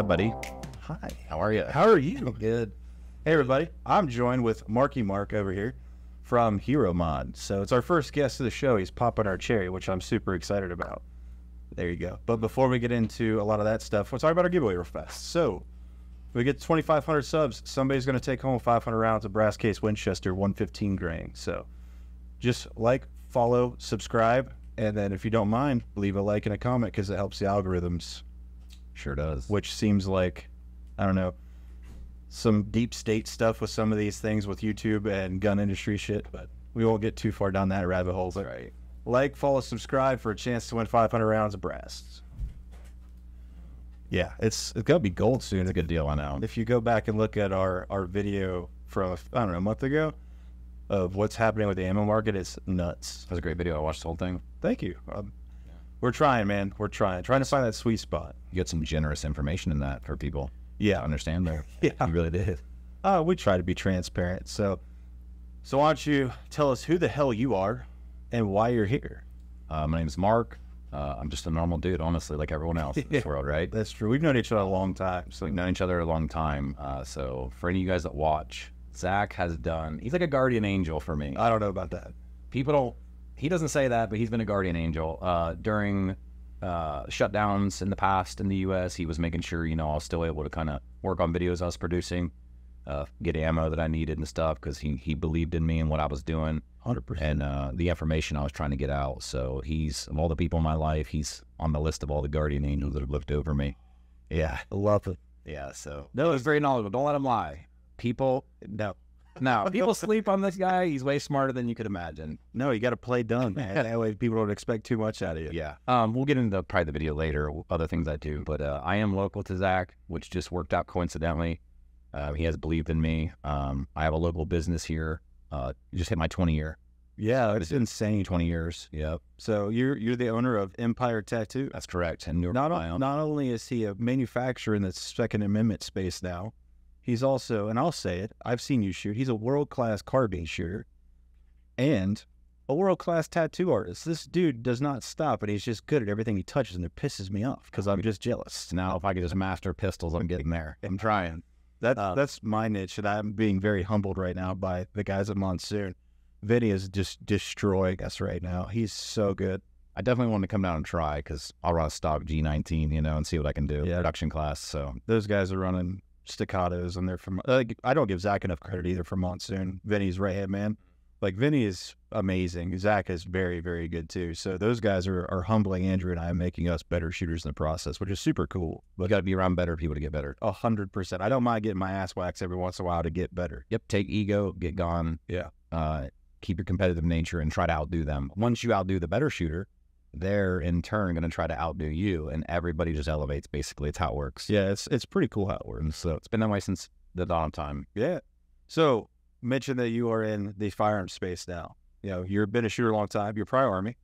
Hi, buddy. Hi. How are you? How are you? Good. Hey, everybody. I'm joined with Marky Mark over here from Hero Mod. So it's our first guest of the show. He's popping our cherry, which I'm super excited about. There you go. But before we get into a lot of that stuff, we'll talk about our giveaway real fast. So if we get 2,500 subs, somebody's going to take home 500 rounds of brass case Winchester 115 grain. So just like, follow, subscribe, and then if you don't mind, leave a like and a comment because it helps the algorithms Sure does. which seems like I don't know some deep state stuff with some of these things with YouTube and gun industry shit, but we won't get too far down that rabbit hole. But right. like, follow, subscribe for a chance to win 500 rounds of brass. Yeah, it's it's gonna be gold soon. It's a good deal, I know. If you go back and look at our our video from I don't know a month ago of what's happening with the ammo market, it's nuts. That was a great video. I watched the whole thing. Thank you. Um, We're trying, man. We're trying, trying to find that sweet spot. You got some generous information in that for people to Yeah, understand there. Yeah. You really did. Uh, we try to be transparent. So, so why don't you tell us who the hell you are and why you're here? Uh, my name is Mark. Uh, I'm just a normal dude, honestly, like everyone else in this world, right? That's true. We've known each other a long time. So So we've known each other a long time. Uh, so for any of you guys that watch, Zach has done. He's like a guardian angel for me. I don't know about that. people don't he doesn't say that but he's been a guardian angel. Uh, during uh, shutdowns in the past in the us he was making sure you know i was still able to kind of work on videos i was producing uh, get ammo that i needed and stuff because he, he believed in me and what i was doing. Hundred percent. and uh, the information i was trying to get out. So he's of all the people in my life he's on the list of all the guardian angels that have looked over me. Yeah. I love it. yeah so No, he's very knowledgeable. Don't let him lie. People No, no people sleep on this guy he's way smarter than you could imagine no, you got to play dumb, man. that way people don't expect too much out of you. Yeah. Um, we'll get into probably the video later, other things I do, but uh, I am local to Zach, which just worked out coincidentally. Uh, he has believed in me. Um, I have a local business here. Uh, just hit my 20 year, yeah, it's insane. 20 years. Yep. So you're you're the owner of Empire Tattoo. That's correct. And Not not only is he a manufacturer in the Second Amendment space now, he's also, and I'll say it, I've seen you shoot. He's a world class carbine shooter, and a world class tattoo artist. This dude does not stop, and he's just good at everything he touches, and it pisses me off because I'm just jealous. now if I could just master pistols, I'm getting there. I'm trying. That's Uh, that's my niche, and I'm being very humbled right now by the guys at Monsoon. Vinny is just destroying us right now. He's so good. I definitely want to come down and try because I'll run a stock G19, you know, and see what I can do. Yeah. Production class. So Those guys are running staccatos, and they're from. Like, I don't give Zach enough credit either for Monsoon. Vinny's right hand man. Like Vinny is amazing. Zach is very, very good too. So those guys are, are humbling Andrew and I, and making us better shooters in the process, which is super cool. you got to be around better people to get better. A hundred percent. I don't mind getting my ass waxed every once in a while to get better. Yep. Take ego, get gone. Yeah. Uh, keep your competitive nature and try to outdo them. Once you outdo the better shooter, they're in turn going to try to outdo you, and everybody just elevates. Basically, it's how it works. Yeah, it's it's pretty cool how it works. So it's been that way since the dawn of time. Yeah. So mention that you are in the firearms space now. You know, you've been a shooter a long time. You're prior army,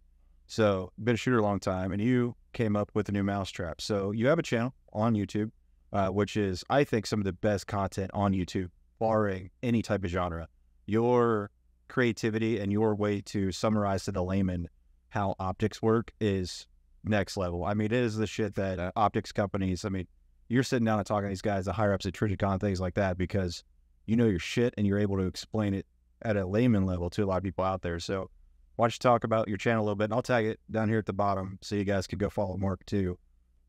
so been a shooter a long time, and you came up with a new mousetrap. So you have a channel on YouTube, uh, which is I think some of the best content on YouTube, barring any type of genre. Your creativity and your way to summarize to the layman how optics work is next level. I mean, it is the shit that uh, optics companies. I mean, you're sitting down and talking to these guys, the higher ups at Trijicon, things like that, because you know your shit and you're able to explain it at a layman level to a lot of people out there. So why don't you talk about your channel a little bit? And I'll tag it down here at the bottom so you guys can go follow Mark too.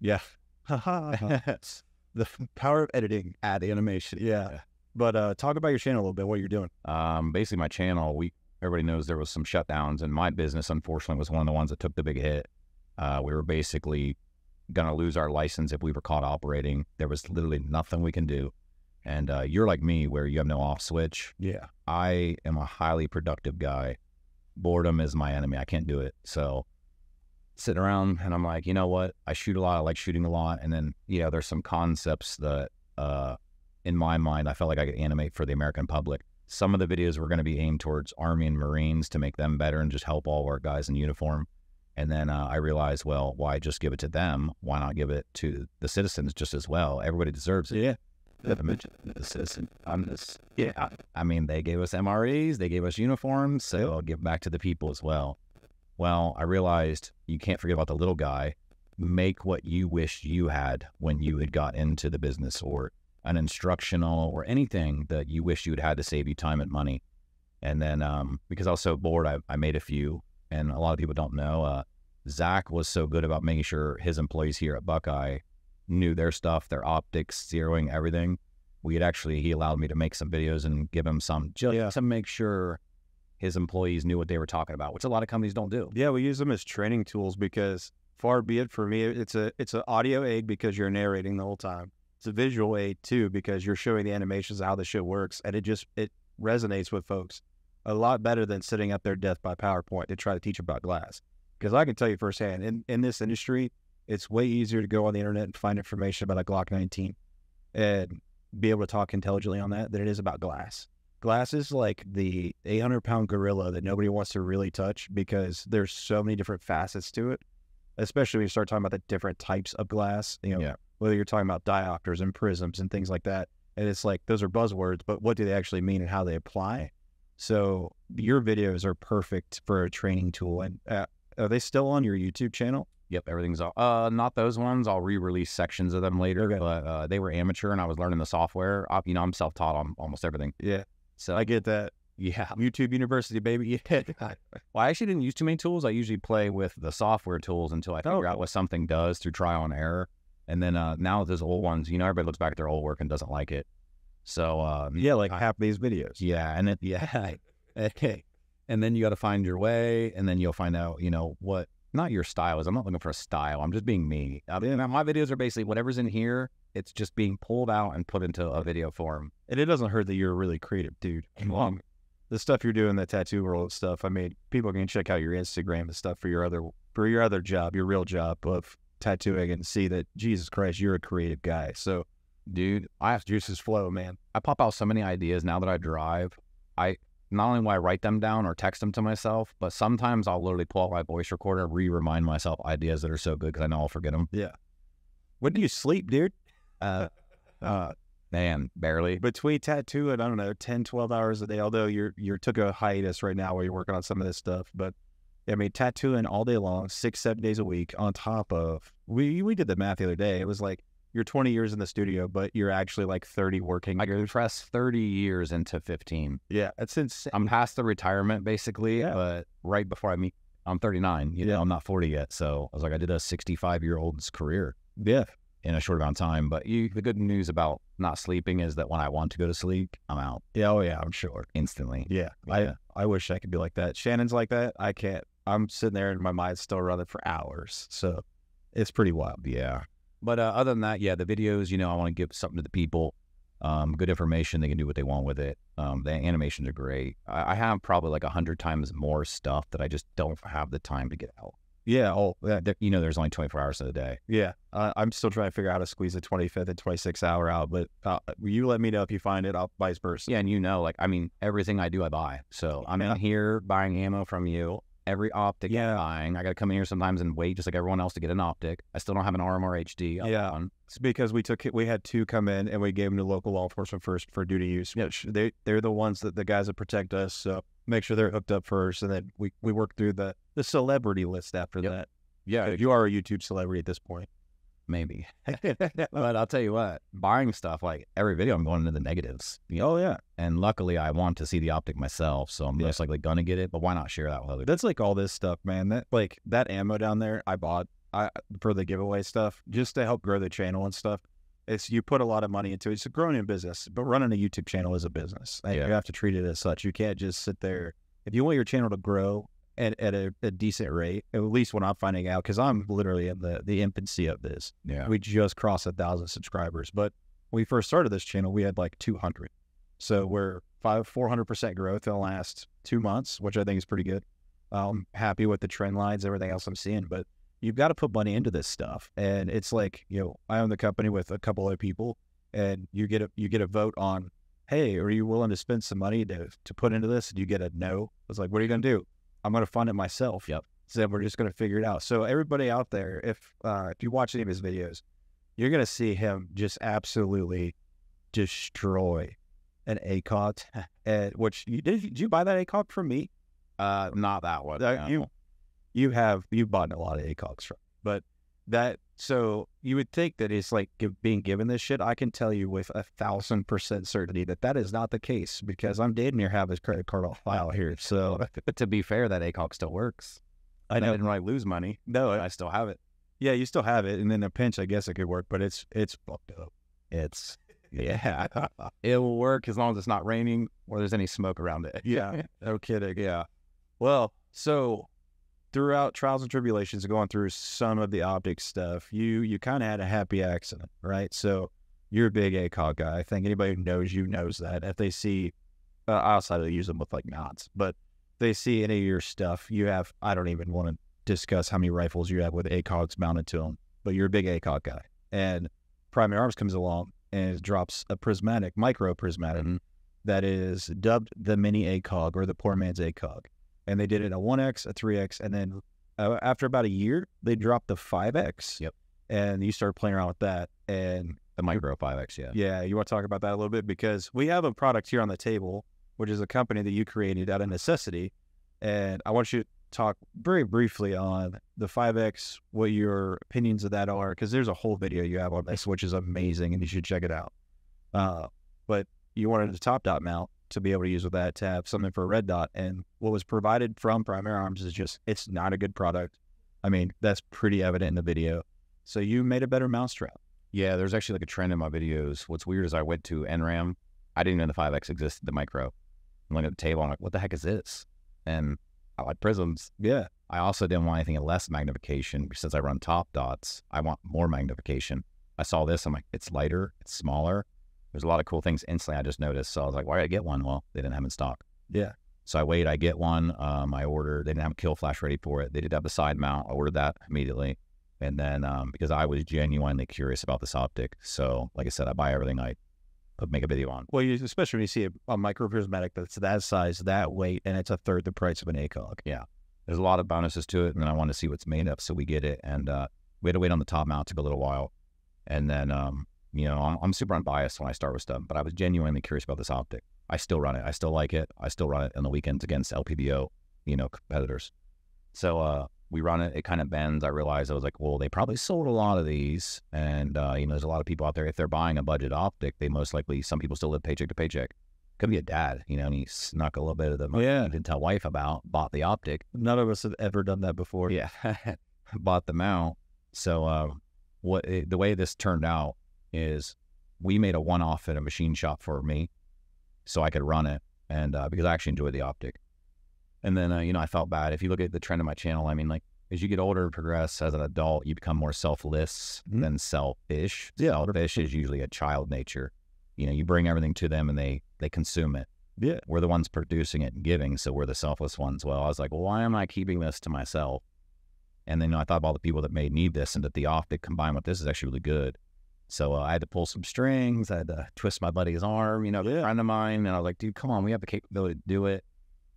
Yeah. the power of editing, Add animation. Yeah. But uh, talk about your channel a little bit, what you're doing. Um, basically, my channel, we everybody knows there was some shutdowns, and my business, unfortunately, was one of the ones that took the big hit. Uh, we were basically gonna lose our license if we were caught operating. There was literally nothing we can do. And uh, you're like me, where you have no off switch. Yeah. I am a highly productive guy. Boredom is my enemy. I can't do it. So sitting around and I'm like, you know what? I shoot a lot. I like shooting a lot. And then, you know, there's some concepts that uh in my mind I felt like I could animate for the American public. Some of the videos were going to be aimed towards Army and Marines to make them better and just help all our guys in uniform. And then uh, I realized, well, why just give it to them? Why not give it to the citizens just as well? Everybody deserves it. Yeah. Did I mention the citizen? I'm this. Yeah. I mean, they gave us MREs, they gave us uniforms, so I'll give back to the people as well. Well, I realized you can't forget about the little guy. make what you wish you had when you had got into the business or an instructional or anything that you wish you had had to save you time and money. And then um, because I was so bored, I, I made a few. And a lot of people don't know, uh, Zach was so good about making sure his employees here at Buckeye knew their stuff, their optics, zeroing everything. We had actually, he allowed me to make some videos and give him some just Yeah. to make sure his employees knew what they were talking about, which a lot of companies don't do. Yeah, we use them as training tools because far be it for me, it's a it's an audio aid because you're narrating the whole time. It's a visual aid too because you're showing the animations how the shit works, and it just it resonates with folks a lot better than sitting up there death by PowerPoint to try to teach about glass. Because I can tell you firsthand, in in this industry, it's way easier to go on the internet and find information about a Glock 19 and be able to talk intelligently on that than it is about glass. Glass is like the 800 pound gorilla that nobody wants to really touch because there's so many different facets to it, especially when you start talking about the different types of glass, you know, Yeah. Whether you're talking about diopters and prisms and things like that. And it's like, those are buzzwords, but what do they actually mean and how they apply? So your videos are perfect for a training tool. And uh, are they still on your YouTube channel? Yep, everything's all, uh not those ones. I'll re-release sections of them later, Okay. but uh, they were amateur and I was learning the software. I, you know, I'm self-taught on almost everything. Yeah, So I get that. yeah. YouTube University, baby. Yeah. Well, I actually didn't use too many tools. I usually play with the software tools until I figure Oh. out what something does through trial and error. And then uh now those old ones, you know, everybody looks back at their old work and doesn't like it. So um yeah, like half these videos. yeah, and it yeah. okay. And then you got to find your way, and then you'll find out, you know, what not your style is. I'm not looking for a style. I'm just being me. I mean, my videos are basically whatever's in here. It's just being pulled out and put into a video form. And it doesn't hurt that you're a really creative dude. Um, the stuff you're doing, the tattoo world stuff. I mean, people can check out your Instagram and stuff for your other for your other job, your real job of tattooing, and see that Jesus Christ, you're a creative guy. So Dude, I have juices flow, man. I pop out so many ideas now that I drive. I not only will I write them down or text them to myself, but sometimes I'll literally pull out my voice recorder and re-remind myself ideas that are so good because I know I'll forget them. Yeah. When do you sleep, dude? Uh, uh, man, barely. Between tattoo and I don't know, 10, 12 hours a day. Although you're you're took a hiatus right now where you're working on some of this stuff, but I mean, tattooing all day long, six, seven days a week, on top of we we did the math the other day. It was like you're 20 years in the studio, but you're actually like 30 working. I compress 30 years into 15. Yeah, that's insane. I'm past the retirement basically, Yeah. but right before I meet, I'm 39. You know, Yeah. I'm not 40 yet. So I was like, I did a 65 year old's career Yeah, in a short amount of time. But you, the good news about not sleeping is that when I want to go to sleep, I'm out yeah, oh yeah, I'm sure. instantly. Yeah, Yeah. I I wish I could be like that. Shannon's like that. I can't. I'm sitting there and my mind's still running for hours. So it's pretty wild. Yeah. But uh, other than that, yeah, the videos, you know, I want to give something to the people, um, good information. They can do what they want with it. Um, the animations are great. I, I have probably like a hundred times more stuff that I just don't have the time to get out. Yeah. Oh. You know, there's only 24 hours in a day. Yeah. Uh, I'm still trying to figure out how to squeeze the 25th and 26th hour out, but uh, you let me know if you find it. I'll vice versa. Yeah, and you know, like I mean, everything I do, I buy. So I'm Yeah. in here buying ammo from you. Every optic Yeah. I'm buying. I got to come in here sometimes and wait, just like everyone else, to get an optic. I still don't have an RMR HD. Yeah. on. It's because we took it. We had two come in and we gave them to local law enforcement first for duty use. Which they they're the ones that the guys that protect us. So make sure they're hooked up first, and then we we work through the the celebrity list after Yep. that. Yeah, you are a YouTube celebrity at this point. Maybe. but I'll tell you what, buying stuff like every video, I'm going into the negatives. You know, oh yeah, and luckily, I want to see the optic myself, so I'm Yeah. most likely gonna get it. But why not share that with other? that's like all this stuff, man. That like that ammo down there, I bought I for the giveaway stuff just to help grow the channel and stuff. It's you put a lot of money into it. It's a growing business, but running a YouTube channel is a business. Yeah. You have to treat it as such. You can't just sit there. If you want your channel to grow at, at a, a decent rate, at least what I'm finding out, because I'm literally in the the infancy of this. Yeah, We just crossed a thousand subscribers, but when we first started this channel, we had like 200. So we're five 400 percent growth in the last two months, which I think is pretty good. I'm happy with the trend lines, everything else I'm seeing, but you've got to put money into this stuff, and it's like you know I own the company with a couple other people, and you get a you get a vote on, hey, are you willing to spend some money to to put into this? And you get a no. It's like, what are you gonna do? I'm gonna fund it myself. Yep. So we're just gonna figure it out. So everybody out there, if uh, if you watch any of his videos, you're gonna see him just absolutely destroy an ACOG. and which you did, did you buy that ACOG from me? uh, not that one. Uh, no. You you have you've bought a lot of ACOGs from, but that so you would think that it's like give, being given this shit. I can tell you with a thousand percent certainty that that is not the case hmm. because I'm dead near have his credit card on file here. So But to be fair, that ACOG still works. I I didn't really lose money. No, I still have it. yeah, you still have it, and in a pinch, I guess it could work, but it's it's fucked up. It's yeah, it will work as long as it's not raining or there's any smoke around it. Yeah, no kidding. Yeah. Well, so throughout trials and tribulations, going through some of the optics stuff, you you kind of had a happy accident, right? So you're a big ACOG guy. I think anybody who knows you knows that. If they see, uh, I also use them with like knots, but they see any of your stuff, you have. I don't even want to discuss how many rifles you have with ACOGs mounted to them, but you're a big ACOG guy, and Primary Arms comes along and drops a prismatic, micro prismatic Mhm. that is dubbed the mini ACOG or the poor man's ACOG. And they did it a 1X, a 3X, and then uh, after about a year, they dropped the 5X. Yep. And you started playing around with that. And The micro 5X, yeah. yeah, you want to talk about that a little bit? Because we have a product here on the table, which is a company that you created out of necessity. And I want you to talk very briefly on the 5X, what your opinions of that are, because there's a whole video you have on this, which is amazing, and you should check it out. Uh, but you wanted a top dot mount to be able to use with that to have something for a red dot. And what was provided from Primary Arms is just, it's not a good product. I mean, that's pretty evident in the video. So you made a better mousetrap. Yeah, there's actually like a trend in my videos. What's weird is I went to NRAAM. I didn't know the 5X existed, the micro. I'm looking at the table. I'm like, what the heck is this? And I like prisms. Yeah. I also didn't want anything less magnification since I run top dots. I want more magnification. I saw this. I'm like, it's lighter, it's smaller. There's a lot of cool things instantly I just noticed. So I was like, why did I get one? Well, they didn't have it in stock. Yeah. So I wait, I get one. Um, I order, they didn't have a kill flash ready for it. They did have the side mount. I ordered that immediately. And then um, because I was genuinely curious about this optic. So like I said, I buy everything I put, make a video on. Well, you, especially when you see a, a micro prismatic that's that size, that weight, and it's a third the price of an ACOG. Yeah. There's a lot of bonuses to it. And I wanted to see what's made of. So we get it. And uh, we had to wait on the top mount. took a little while. And then, um, you know, I'm, I'm super unbiased when I start with stuff, but I was genuinely curious about this optic. I still run it. I still like it. I still run it on the weekends against LPVO, you know, competitors. So uh, we run it. It kind of bends. I realized I was like, well, they probably sold a lot of these, and uh, you know, there's a lot of people out there. If they're buying a budget optic, they most likely some people still live paycheck to paycheck. Could be a dad, you know, and he snuck a little bit of the money yeah. he didn't tell wife about, bought the optic, None of us have ever done that before. yeah, bought them out. So uh, what it, the way this turned out is we made a one-off at a machine shop for me, so I could run it, and uh, because I actually enjoyed the optic. And then uh, you know I felt bad. If you look at the trend of my channel, I mean, like as you get older and progress as an adult, you become more selfless Mhm. than selfish. Yeah, selfish is usually a child nature. You know, you bring everything to them and they they consume it Yeah. we're the ones producing it and giving, so we're the selfless ones. Well, I was like, well, why am I keeping this to myself? And then you know, I thought about all the people that may need this and that the optic combined with this is actually really good. So uh, I had to pull some strings. I had to twist my buddy's arm, you know, a Yeah. friend of mine. And I was like, dude, come on, we have the capability to do it.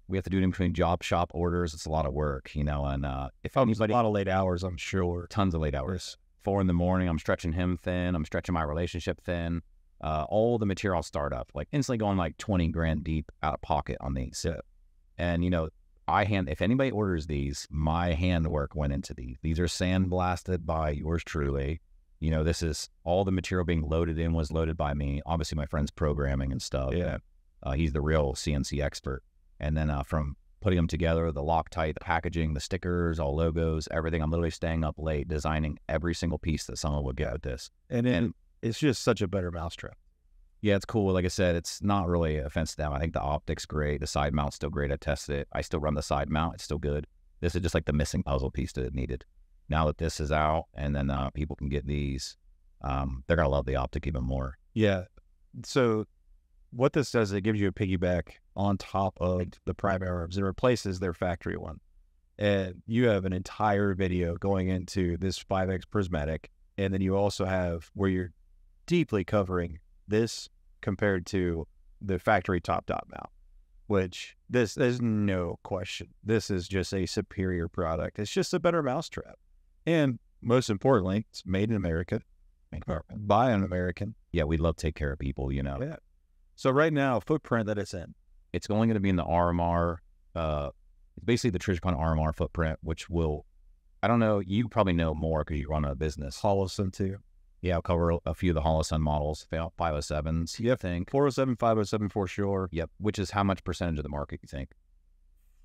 We have to do it in between job shop orders. It's a lot of work, you know. And uh, if a anybody, lot of late hours, I'm sure. tons of late hours. Four in the morning, I'm stretching him thin. I'm stretching my relationship thin. Uh, all the material startup, like instantly going like 20 grand deep out of pocket on these. Yeah. And, you know, I hand, if anybody orders these, my handwork went into these. These are sandblasted by yours truly. You know, this is all the material being loaded in was loaded by me. Obviously, my friend's programming and stuff. Yeah. Uh, he's the real CNC expert. And then uh, from putting them together, the Loctite, the packaging, the stickers, all logos, everything. I'm literally staying up late designing every single piece that someone would get with this. And then And- it's just such a better mousetrap. Yeah, it's cool. Like I said, it's not really offense to them. I think the optic's great. The side mount's still great. I tested it. I still run the side mount. It's still good. This is just like the missing puzzle piece that it needed. Now that this is out and then uh, people can get these, um, they're going to love the optic even more. Yeah. So what this does, it gives you a piggyback on top of the primary arms. It replaces their factory one. And you have an entire video going into this 5X prismatic. And then you also have where you're deeply covering this compared to the factory top dot mount, which this, there's no question. This is just a superior product. It's just a better mousetrap. And most importantly, it's made in America by an American. Yeah, we love to take care of people, you know. Yeah. So right now, footprint that it's in. It's only going to be in the RMR. Uh, it's basically the Trijicon RMR footprint, which will I don't know. You probably know more because you run a business. Holosun too. Yeah, I'll cover a few of the Holosun models, 507s. Yep. I think. 407, 507 for sure. Yep. Which is how much percentage of the market you think?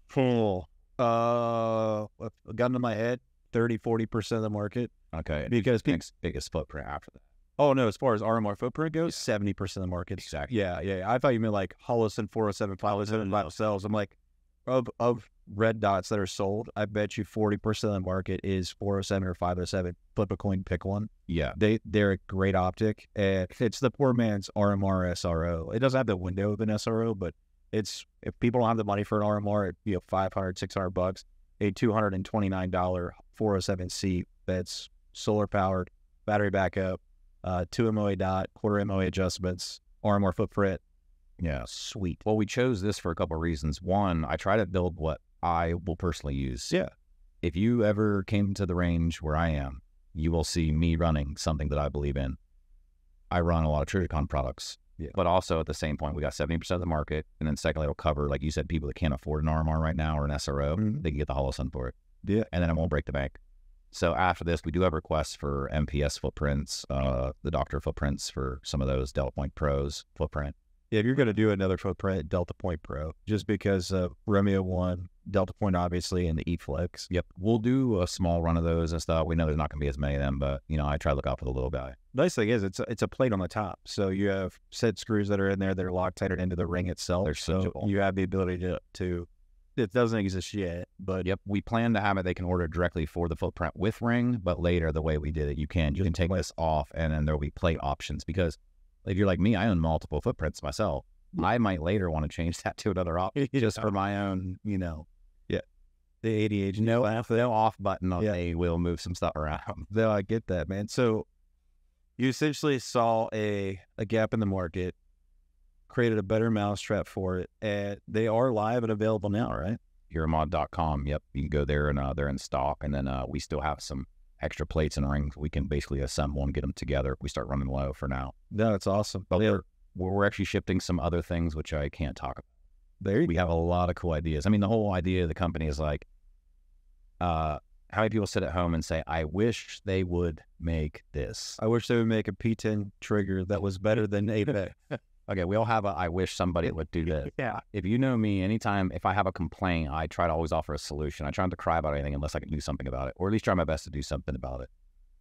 Full. Uh, gun to my head, 30, 40% of the market. Okay. Because Next biggest footprint after that. oh no, as far as RMR footprint goes, 70% of the market. Exactly. Yeah, yeah. I thought you meant like Holosun 407, 507 by mm-hmm. themselves. I'm like, of of red dots that are sold, I bet you 40% of the market is 407 or 507. Flip a coin, pick one. Yeah. They they're a great optic, and it's the poor man's RMR SRO. It doesn't have the window of an SRO, but it's if people don't have the money for an RMR, at, you know, 500, 600 bucks, a $229 407C that's solar powered, battery backup, uh, two MOA dot, quarter MOA adjustments, RMR footprint. Yeah. Sweet. Well, we chose this for a couple of reasons. One, I try to build what I will personally use. Yeah. If you ever came to the range where I am, you will see me running something that I believe in. I run a lot of Trijicon products. Yeah. But also at the same point, we got 70% of the market. And then secondly, it'll cover, like you said, people that can't afford an RMR right now or an SRO, Mhm. they can get the Holosun for it. Yeah. And then it won't break the bank. So after this, we do have requests for MPS footprints, uh, the doctor footprints for some of those Delta Point Pros footprint. Yeah, if you're going to do another footprint, Delta Point Pro, just because of Romeo 1, Delta Point, obviously, and the E Flex. Yep. We'll do a small run of those and stuff. We know there's not going to be as many of them, but, you know, I try to look out for the little guy. Nice thing is, it's a, it's a plate on the top. So you have set screws that are in there that are Loctited into the ring itself. They're so you have the ability to, to, it doesn't exist yet, but Yep. We plan to have it. They can order directly for the footprint with ring, but later, the way we did it, you can, you can take this off and then there'll be plate options because if you're like me, I own multiple footprints myself. I might later want to change that to another option just for my own, you know, Yeah, the ADH, no, no off button on Yeah. a will move some stuff around. No, I get that, man. So you essentially saw a, a gap in the market, created a better mousetrap for it, and they are live and available now, right? HeroMod.com. Yep. You can go there and uh, they're in stock. And then uh, we still have some extra plates and rings we can basically assemble and get them together we start running low for now. No, it's awesome. But Yeah, we're, we're actually shifting some other things which I can't talk about. there We have a lot of cool ideas. I mean, the whole idea of the company is like, uh, how many people sit at home and say, "I wish they would make this." I wish they would make a P10 trigger that was better than Apex. Okay, we all have a. I wish somebody would do this. yeah. If you know me, anytime if I have a complaint, I try to always offer a solution. I try not to cry about anything unless I can do something about it, or at least try my best to do something about it.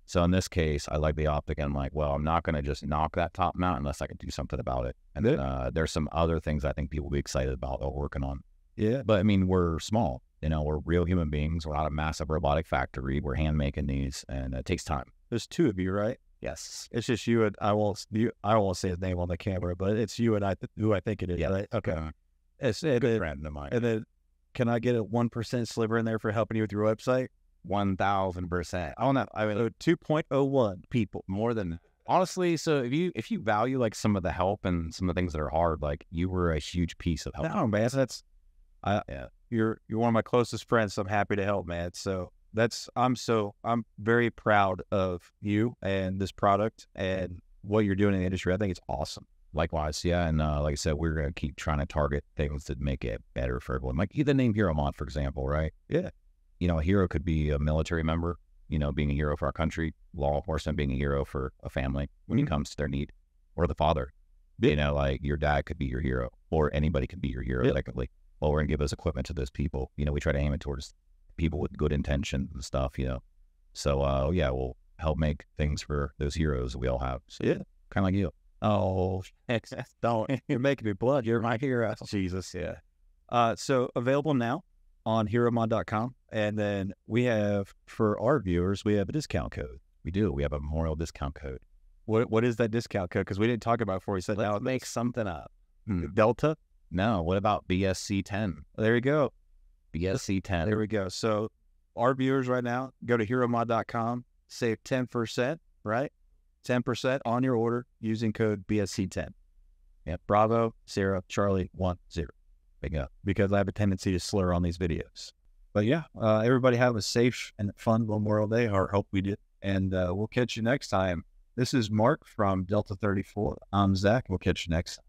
So in this case, I like the optic, and I'm like, well, I'm not going to just knock that top mount unless I can do something about it. And then uh, there's some other things I think people will be excited about we're working on. Yeah. But I mean, we're small. You know, we're real human beings. We're not a massive robotic factory. We're hand making these, and it takes time. There's two of you, right? Yes. It's just you and I won't you I won't say his name on the camera, but it's you and I th- who I think it is. Yeah. Right? Okay. Uh, It's, and, good then, friend of mine. and then can I get a one percent sliver in there for helping you with your website? One thousand percent. I don't know. I mean, So two point oh one people. more than honestly. So if you if you value like some of the help and some of the things that are hard, like you were a huge piece of help. No, man, that's I Yeah. you're you're one of my closest friends, so I'm happy to help, man. So that's I'm so I'm very proud of you and this product and what you're doing in the industry. I think it's awesome. Likewise, yeah. And uh, like I said, we're gonna keep trying to target things that make it better for everyone. Like the name Hero Mod, for example, right? Yeah. You know, a hero could be a military member. You know, being a hero for our country, law enforcement being a hero for a family when Mhm. it comes to their need, or the father. You know, like your dad could be your hero, or anybody could be your hero. Yeah. Technically, well, we're gonna give us equipment to those people. You know, we try to aim it towards people with good intentions and stuff. You know, so uh, yeah, we'll help make things for those heroes that we all have. So, Yeah. kind of like you. Oh, don't you're making me blood. You're my hero. Jesus, yeah. Uh, so available now on HeroMod.com, and then we have for our viewers we have a discount code. We do. We have a memorial discount code. What what is that discount code? Because we didn't talk about it before we said Let's now make something up. Hmm. Delta. No, what about BSC 10? There you go. BSC 10. There we go. So our viewers right now, go to HeroMod.com, save ten percent, right? Ten percent on your order using code BSC10. Yep. Bravo, Sarah, Charlie, one zero. Big up. because I have a tendency to slur on these videos. But yeah, uh, everybody have a safe and fun Memorial Day, or hope we did. And uh, we'll catch you next time. This is Mark from Delta 34. I'm Zach. We'll catch you next time.